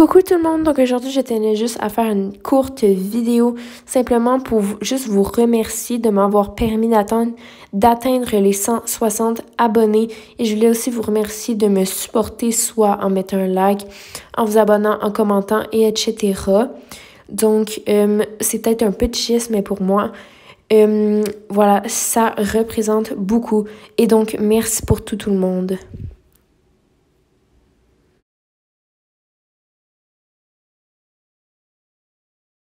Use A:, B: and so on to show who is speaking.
A: Coucou tout le monde, donc aujourd'hui je tenais juste à faire une courte vidéo simplement pour juste vous remercier de m'avoir permis d'atteindre les 160 abonnés et je voulais aussi vous remercier de me supporter soit en mettant un like, en vous abonnant, en commentant et etc. Donc euh, c'est peut-être un petit geste mais pour moi euh, voilà ça représente beaucoup et donc merci pour tout tout le monde.